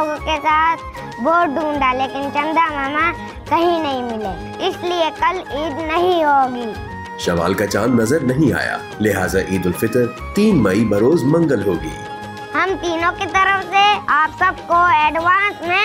लोगों के साथ बहुत ढूंढा लेकिन चंदा मामा कहीं नहीं मिले। इसलिए कल ईद नहीं होगी। शवाल का चाँद नज़र नहीं आया। लिहाजा ईद उल फितर तीन मई बरोज मंगल होगी। हम तीनों की तरफ़ से आप सबको एडवांस में